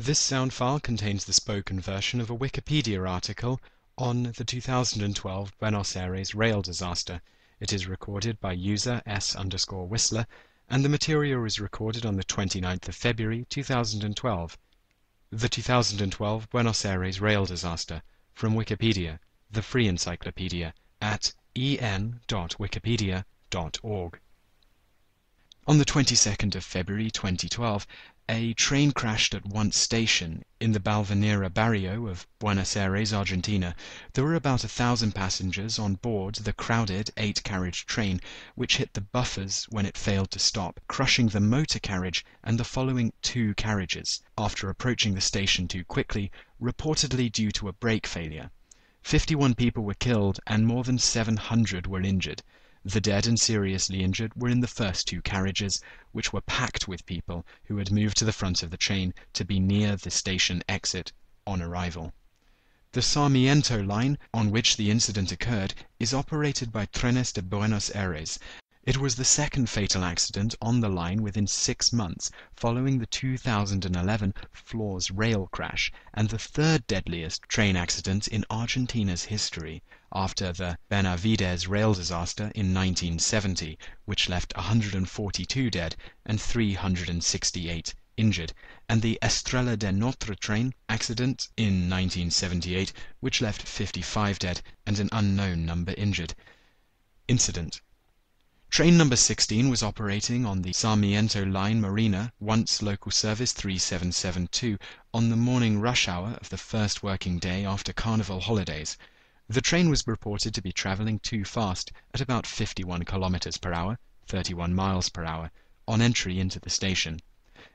This sound file contains the spoken version of a Wikipedia article on the 2012 Buenos Aires rail disaster. It is recorded by user S underscore Whistler, and the material is recorded on the 29th of February 2012. The 2012 Buenos Aires rail disaster from Wikipedia, the free encyclopedia at en.wikipedia.org. On the 22nd of February 2012, a train crashed at Once Station in the Balvanera barrio of Buenos Aires, Argentina. There were about a thousand passengers on board the crowded eight carriage train, which hit the buffers when it failed to stop, crushing the motor carriage and the following two carriages, after approaching the station too quickly, reportedly due to a brake failure. Fifty one people were killed and more than seven hundred were injured. The dead and seriously injured were in the first two carriages, which were packed with people who had moved to the front of the train to be near the station exit on arrival. The Sarmiento line, on which the incident occurred, is operated by Trenes de Buenos Aires, it was the second fatal accident on the line within six months following the 2011 Flores rail crash, and the third deadliest train accident in Argentina's history, after the Benavides rail disaster in 1970, which left 142 dead and 368 injured, and the Estrella de Norte train accident in 1978, which left 55 dead and an unknown number injured. Incident Train number 16 was operating on the Sarmiento line Moreno, once local service 3772, on the morning rush hour of the first working day after carnival holidays. The train was reported to be traveling too fast at about 51 kilometers per hour (31 miles per hour) on entry into the station.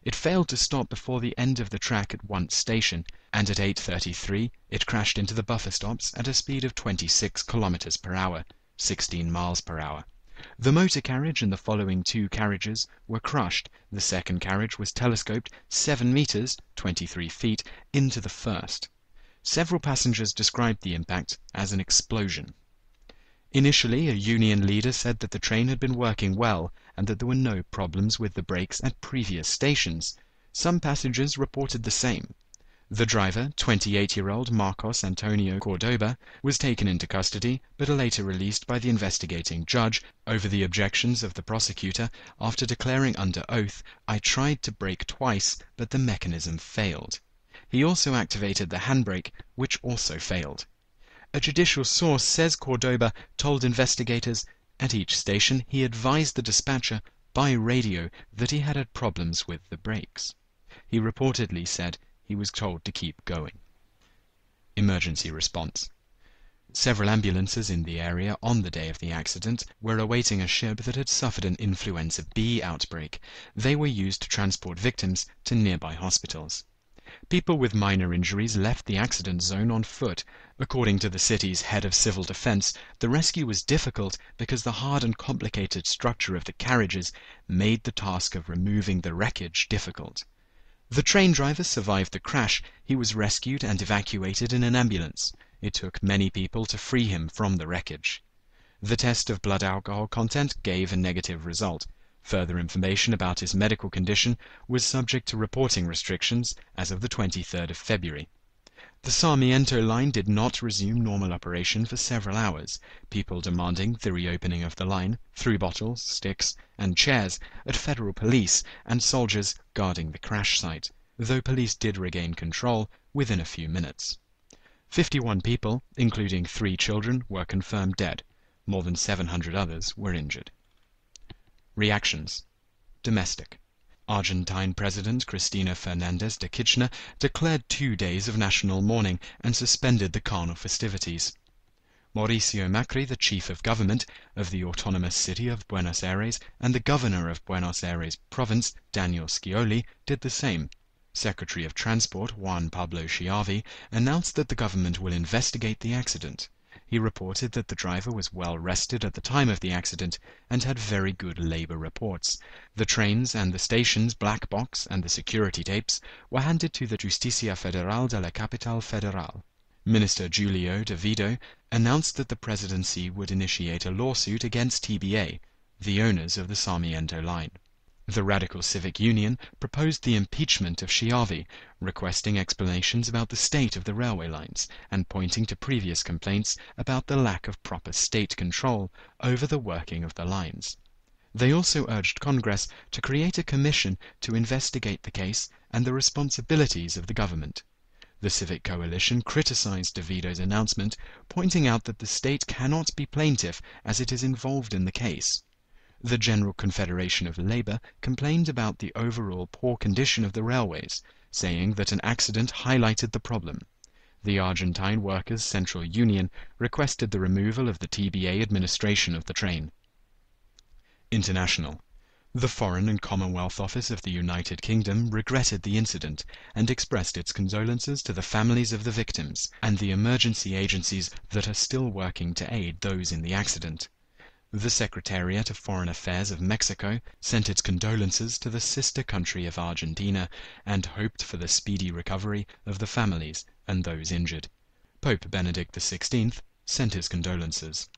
It failed to stop before the end of the track at Once station, and at 8.33 it crashed into the buffer stops at a speed of 26 kilometers per hour (16 miles per hour). The motor carriage and the following two carriages were crushed, the second carriage was telescoped seven meters (23 feet) into the first. Several passengers described the impact as an explosion. Initially a union leader said that the train had been working well and that there were no problems with the brakes at previous stations. Some passengers reported the same. The driver, 28-year-old Marcos Antonio Cordoba, was taken into custody, but later released by the investigating judge over the objections of the prosecutor, after declaring under oath, "I tried to brake twice, but the mechanism failed." He also activated the handbrake, which also failed. A judicial source says Cordoba told investigators, "At each station he advised the dispatcher by radio that he had had problems with the brakes." He reportedly said he was told to keep going. Emergency Response Several ambulances in the area on the day of the accident were awaiting a ship that had suffered an influenza B outbreak. They were used to transport victims to nearby hospitals. People with minor injuries left the accident zone on foot. According to the city's head of civil defense, the rescue was difficult because the hard and complicated structure of the carriages made the task of removing the wreckage difficult. The train driver survived the crash. He was rescued and evacuated in an ambulance. It took many people to free him from the wreckage. The test of blood alcohol content gave a negative result. Further information about his medical condition was subject to reporting restrictions as of the 23rd of February. The Sarmiento line did not resume normal operation for several hours, people demanding the reopening of the line, threw bottles, sticks, and chairs at federal police and soldiers guarding the crash site, though police did regain control within a few minutes. Fifty one people, including three children, were confirmed dead. More than 700 others were injured. Reactions Domestic Argentine President Cristina Fernandez de Kirchner declared two days of national mourning and suspended the carnival festivities. Mauricio Macri, the chief of government of the autonomous city of Buenos Aires, and the governor of Buenos Aires province, Daniel Scioli, did the same. Secretary of Transport Juan Pablo Schiavi announced that the government will investigate the accident. He reported that the driver was well rested at the time of the accident and had very good labor reports. The trains and the station's black box and the security tapes were handed to the Justicia Federal de la Capital Federal. Minister Julio de Vido announced that the presidency would initiate a lawsuit against TBA, the owners of the Sarmiento line. The Radical Civic Union proposed the impeachment of Schiavi, requesting explanations about the state of the railway lines, and pointing to previous complaints about the lack of proper state control over the working of the lines. They also urged Congress to create a commission to investigate the case and the responsibilities of the government. The Civic Coalition criticized De Vido's announcement, pointing out that the state cannot be plaintiff as it is involved in the case. The General Confederation of Labor complained about the overall poor condition of the railways, saying that an accident highlighted the problem. The Argentine Workers' Central Union requested the removal of the TBA administration of the train. International the Foreign and Commonwealth Office of the United Kingdom regretted the incident and expressed its condolences to the families of the victims and the emergency agencies that are still working to aid those in the accident. The Secretariat of Foreign Affairs of Mexico sent its condolences to the sister country of Argentina and hoped for the speedy recovery of the families and those injured. Pope Benedict XVI sent his condolences.